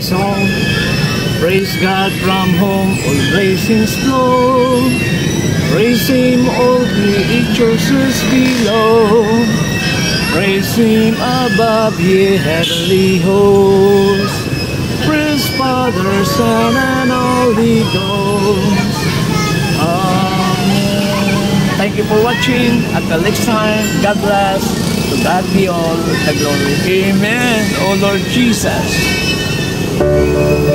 song. Praise God from whom all blessings flow. Praise Him, all creatures below. Praise Him above, ye heavenly hosts. Praise Father, Son, and Holy Ghost. Amen. Thank you for watching. Until next time, God bless. To God be all the glory. Amen. O Lord Jesus. Thank you.